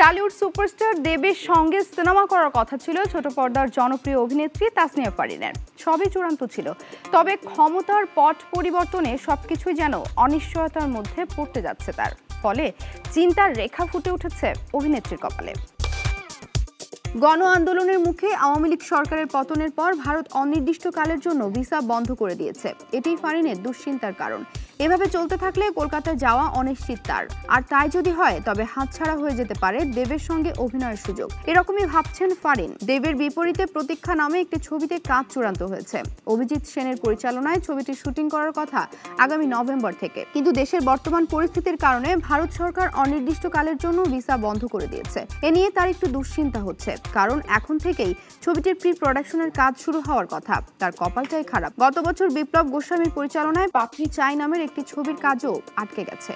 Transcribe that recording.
Tollywood superstar দেবের সঙ্গে cinema করার কথা ছিল ছোট পর্দার জনপ্রিয় অভিনেত্রী তাসনিয়া ফারিনের। সবই চূড়ান্ত ছিল। তবে ক্ষমতার পট পরিবর্তনে সবকিছুই যেন অনিশ্চয়তার মধ্যে পড়তে যাচ্ছে তার। ফলে চিন্তার রেখা ফুটে উঠেছে অভিনেত্রীর কপালে। গণ আন্দোলনের মুখে আওয়ামী লীগ সরকারের পতনের পর ভারত অনির্দিষ্টকালের জন্য ভিসা বন্ধ করে দিয়েছে। এটাই ফারিনের দুশ্চিন্তার কারণ। এভাবে চলতে থাকলে কলকাতায় যাওয়া অনিশ্চিত তার। আর তাই যদি হয়, তবে হাতছাড়া হয়ে যেতে পারে দেবের সঙ্গে অভিনয়ের সুযোগ। এরকমই ভাবছেন ফারিন। দেবের বিপরীতে প্রতীক্ষা নামে একটি ছবিতে কাজ চূড়ান্ত হয়েছে। অভিজিৎ সেনের পরিচালনায় ছবিটির শুটিং করার কথা আগামী নভেম্বর থেকে। কিন্তু দেশের বর্তমান পরিস্থিতির কারণে ভারত সরকার অনির্দিষ্টকালের জন্য ভিসা বন্ধ করে দিয়েছে। এ নিয়ে তার একটু দুশ্চিন্তা হচ্ছে। কারণ এখন থেকেই ছবিটির প্রি প্রোডাকশনের কাজ শুরু হওয়ার কথা। তার কপালটাই খারাপ। গত বছর বিপ্লব গোস্বামীর পরিচালনায় পাপড়ি চাই নামের একটি ছবির কাজও আটকে গেছে।